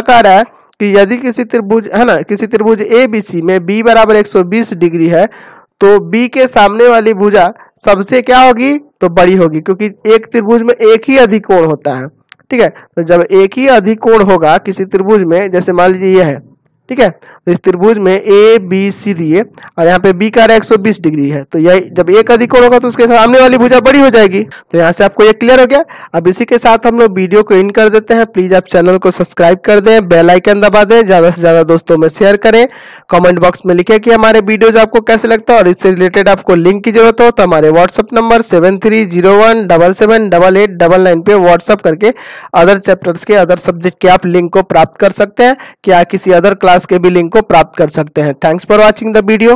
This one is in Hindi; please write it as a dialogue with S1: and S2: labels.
S1: कह रहा है कि यदि किसी त्रिभुज, है ना, किसी त्रिभुज ए बी सी में बी बराबर 120 डिग्री है तो बी के सामने वाली भुजा सबसे क्या होगी? तो बड़ी होगी, क्योंकि एक त्रिभुज में एक ही अधिकोण होता है। ठीक है? तो जब एक ही अधिकोण होगा किसी त्रिभुज में, जैसे मान लीजिए यह है ठीक है? तो इस त्रिभुज में ए बी सी दिए और यहाँ पे बी का रहा है बीस डिग्री है। तो यह जब एक अधिकोण होगा तो उसके सामने वाली भुजा बड़ी हो जाएगी। तो यहाँ से आपको ये क्लियर हो गया। अब इसी के साथ हम लोग वीडियो को इन कर देते हैं। प्लीज़ आप चैनल को सब्सक्राइब कर दें बेलाइकन दबा दें, ज़्यादा से ज़्यादा दोस्तों में शेयर करें। कॉमेंट बॉक्स में लिखे कि हमारे वीडियोज़ आपको कैसे लगता है और इससे रिलेटेड आपको लिंक की ज़रूरत हो तो हमारे WhatsApp number seven three zero one double seven double eight double nine पे व्हाट्सअप करके अदर चैप्टर्स के अदर सब्जेक्ट के आप लिंक को प्राप्त कर सकते हैं क्या किसी अदर क्लास के भी लिंक को प्राप्त कर सकते हैं। Thanks for watching the video